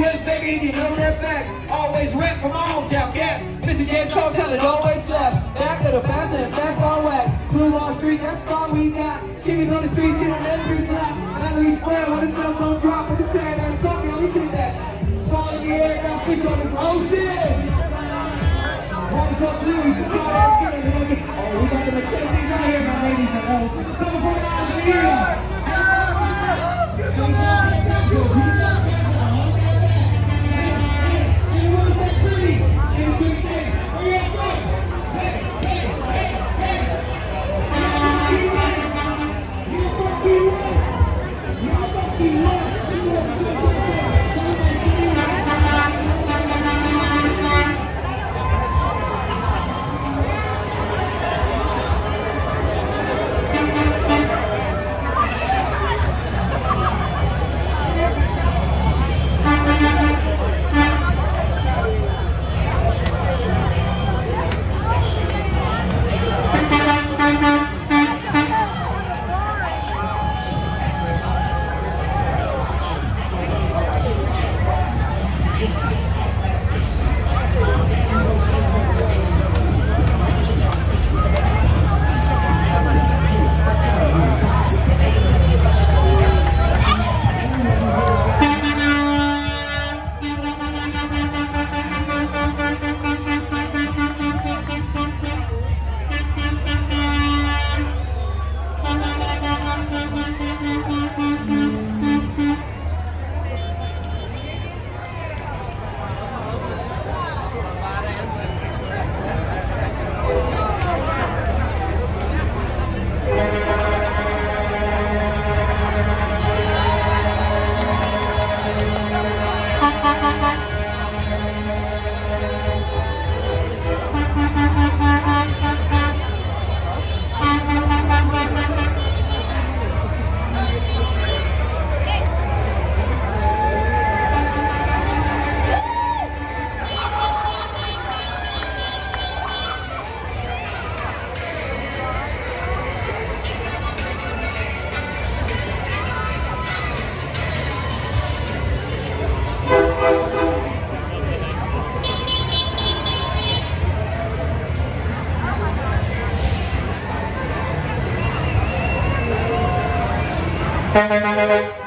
West, baby, and you know that fact. Always rap from my hometown, gas. Missy James Cole, tell it always slap. Back of the fast and fastball whack. Duval Street, that's all we got. Chickens on the streets, hit on every block. Mallory Square, when the cell phone drop, with the pad and the coffee, only see that. Fall in the air, got fish on the ocean. Oh, shit. What's up, Blue? You can call that again. Oh, we got the Mercedes out here, my ladies and gentlemen. Coming from Thank you.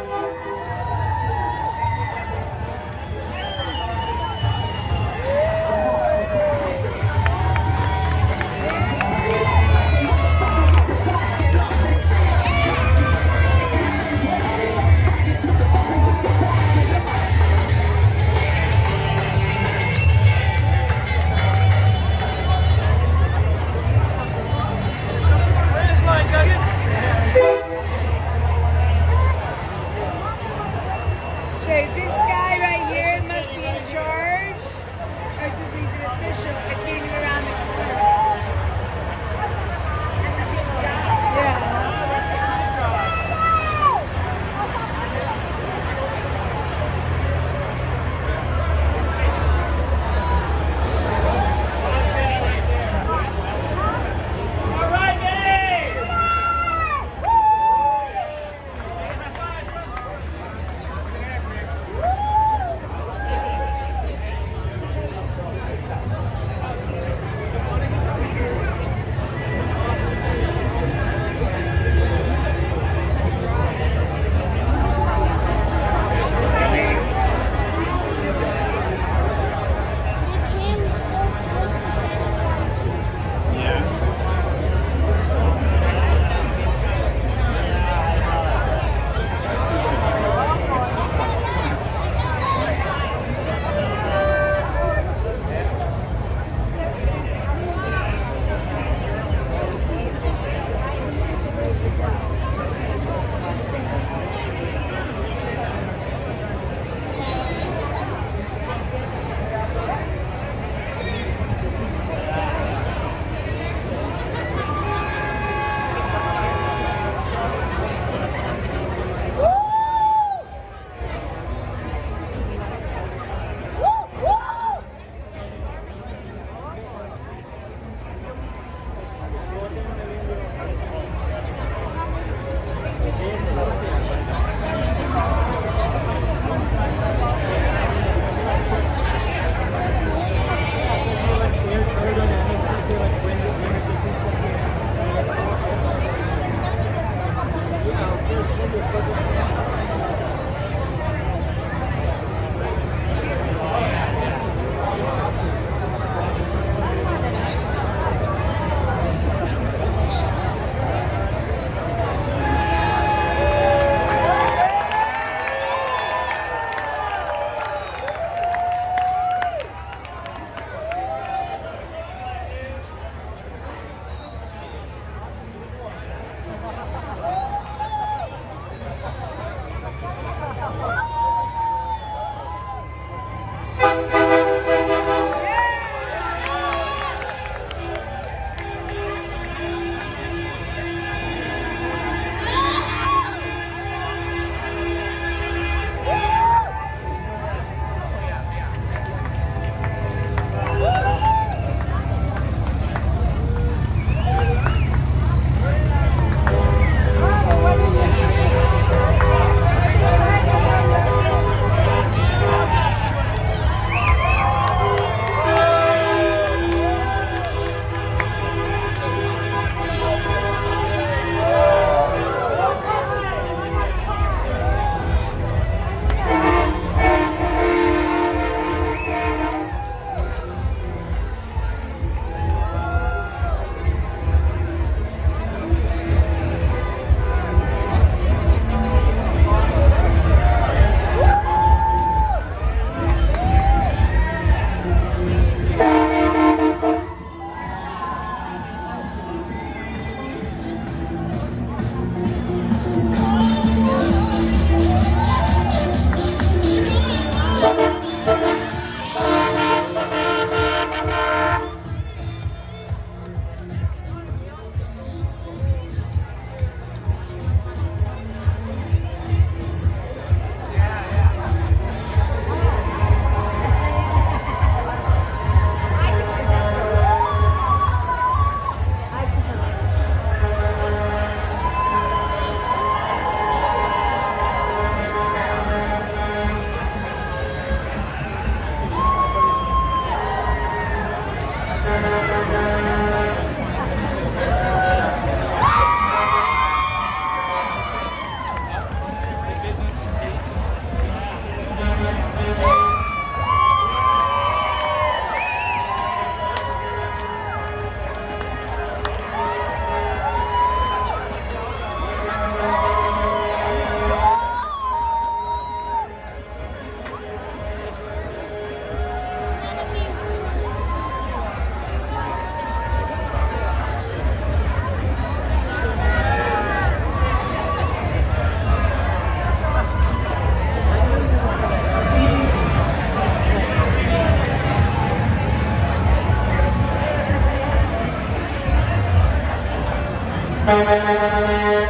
Thank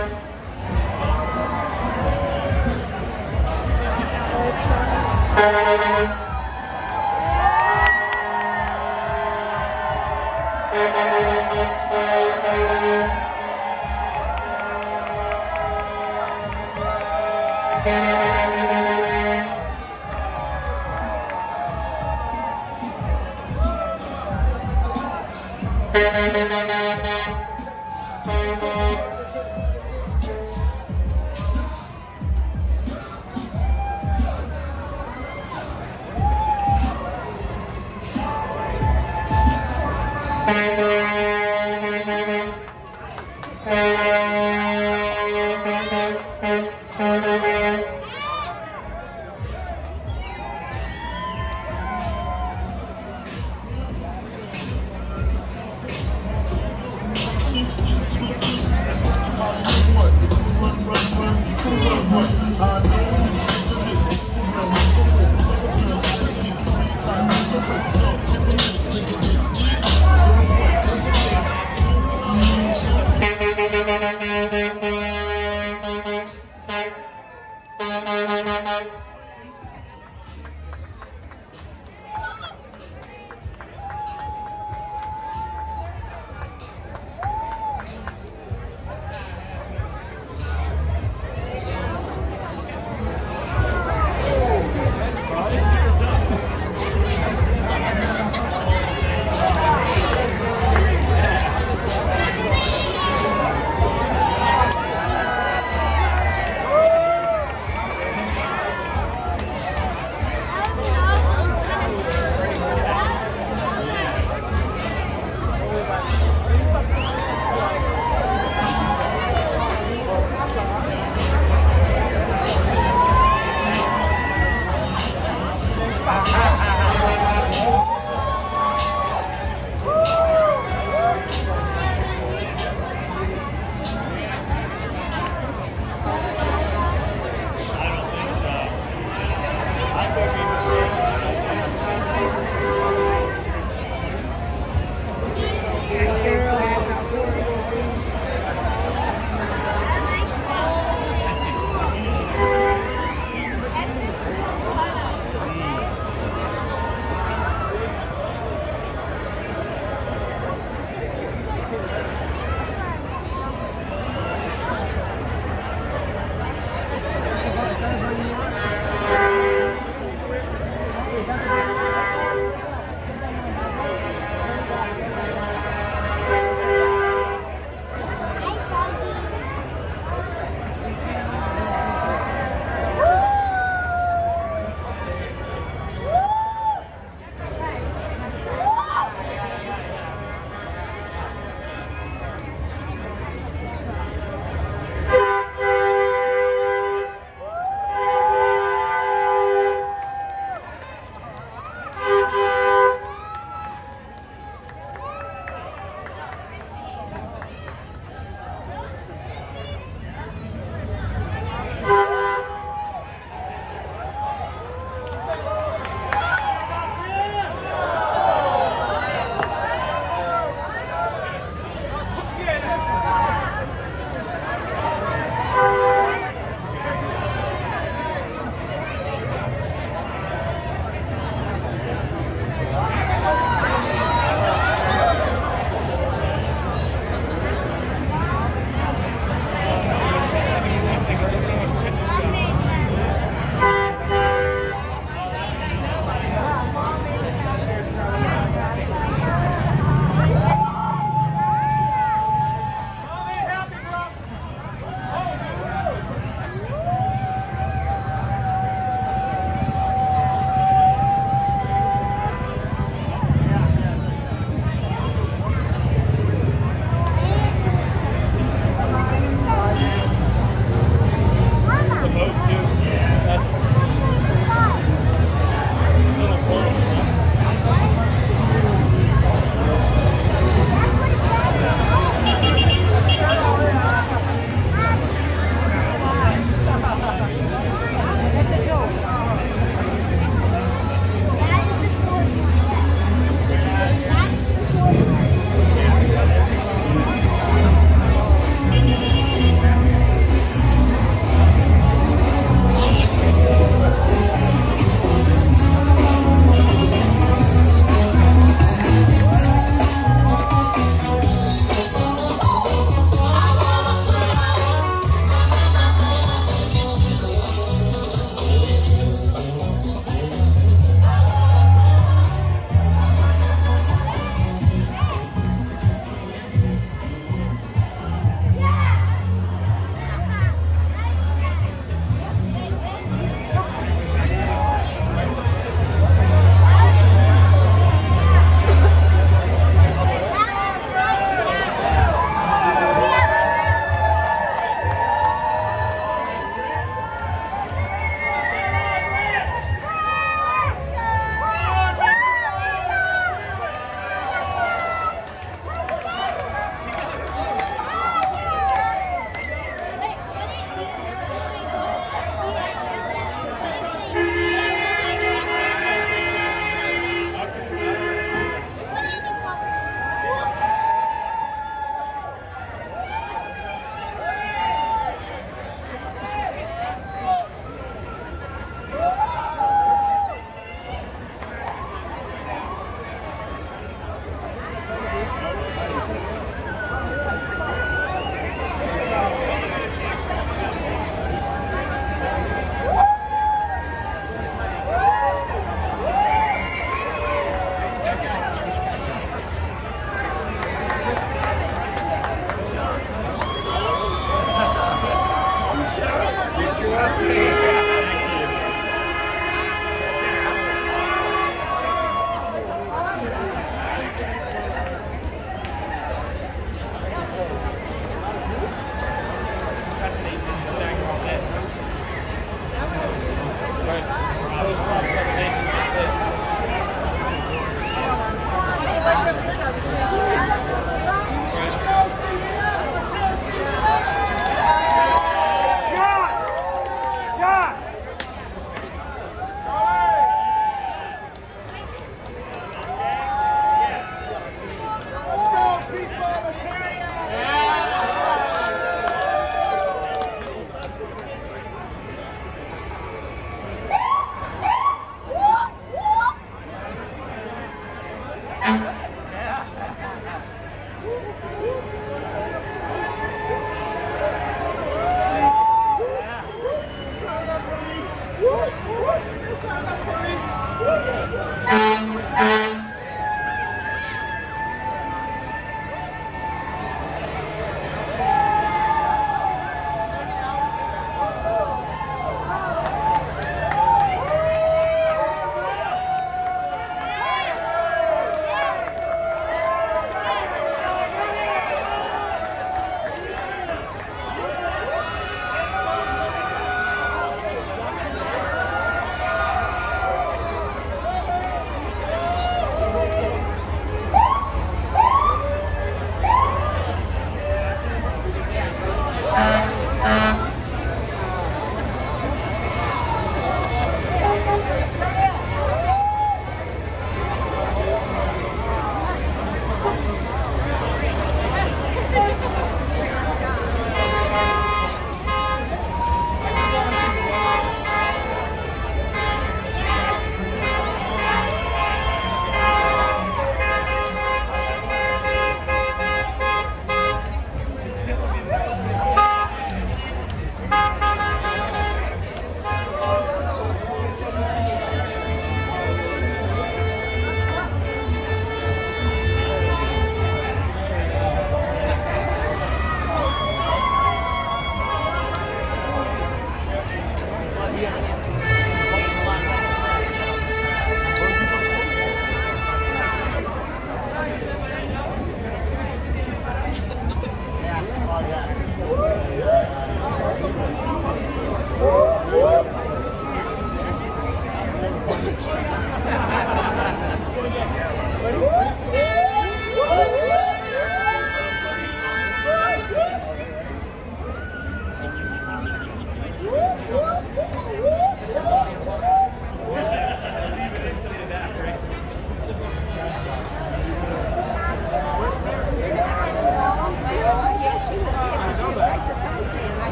you.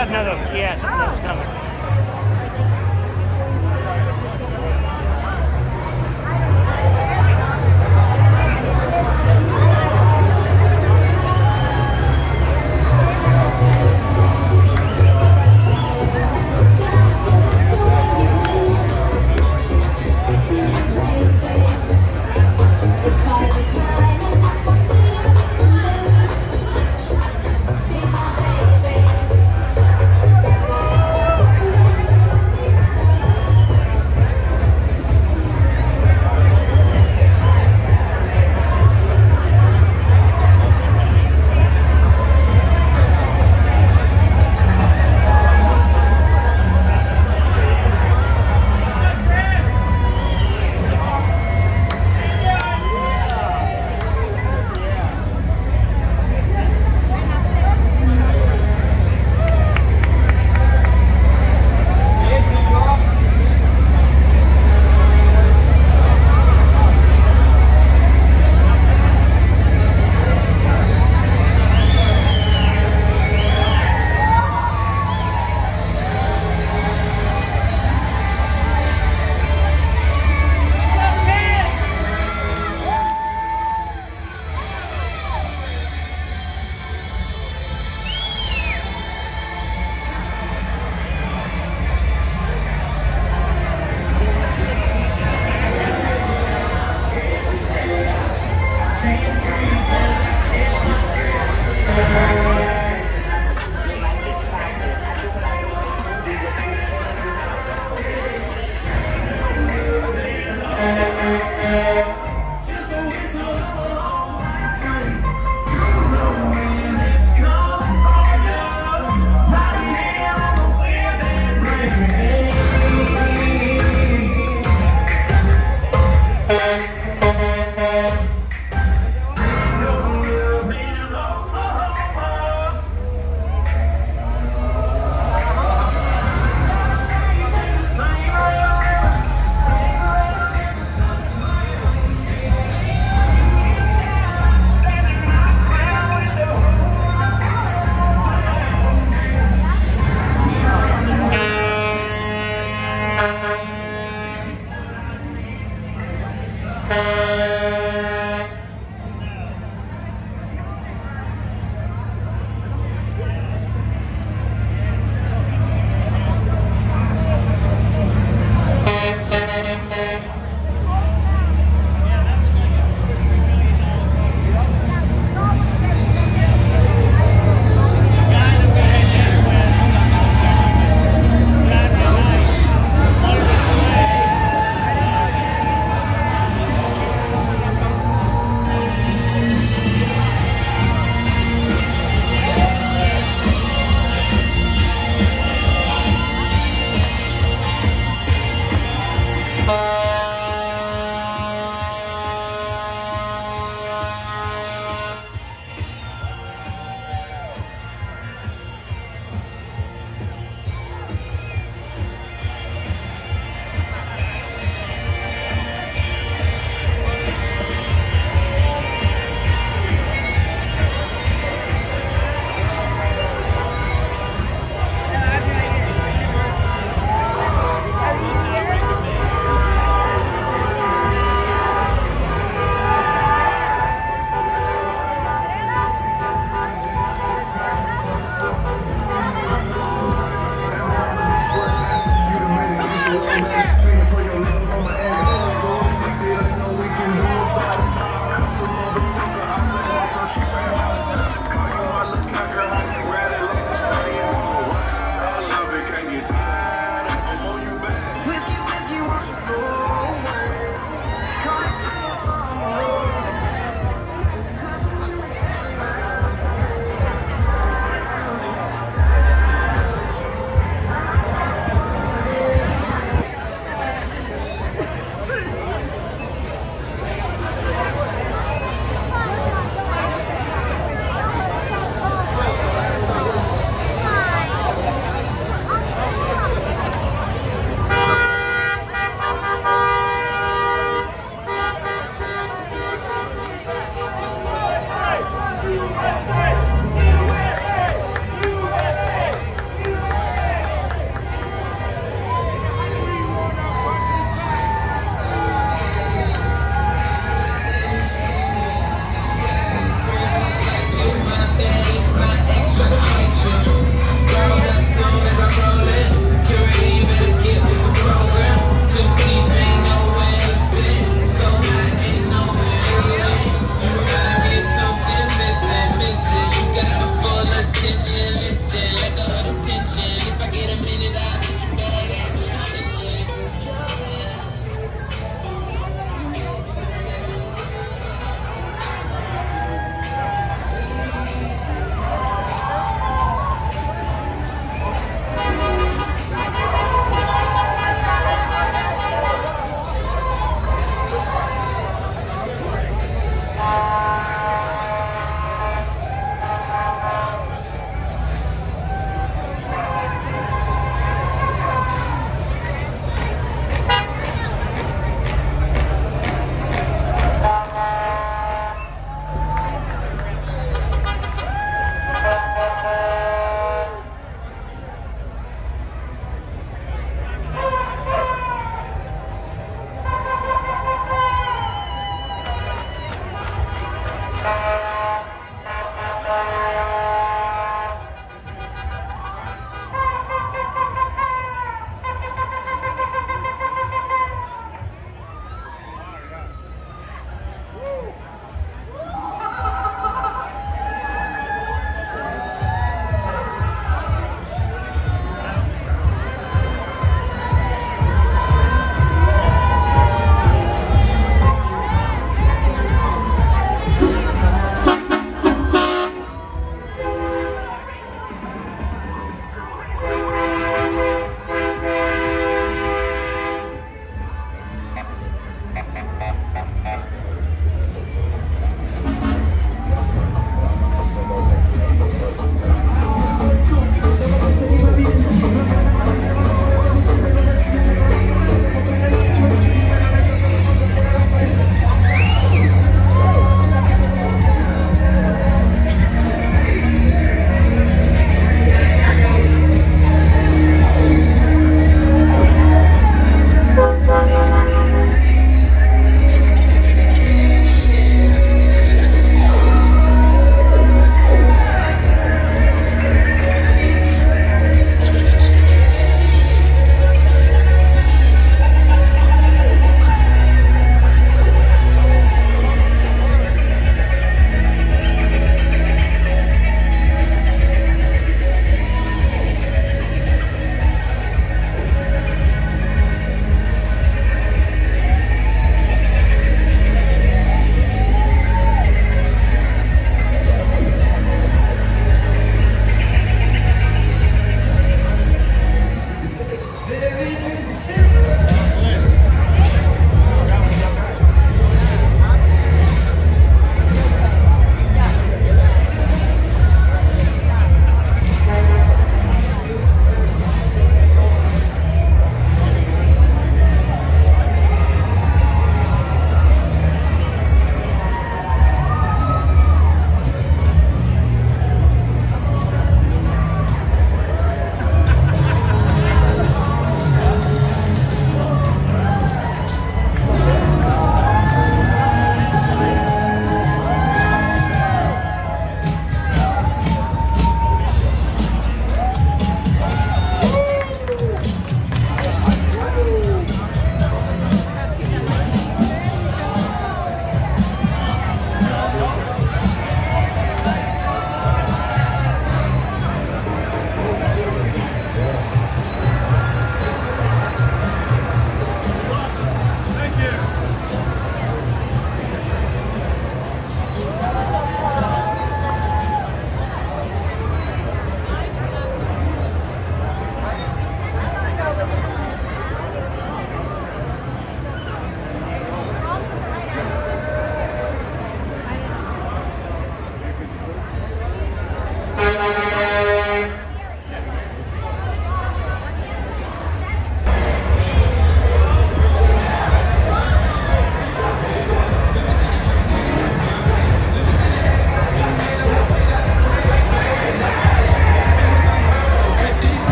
got another, yes, something coming.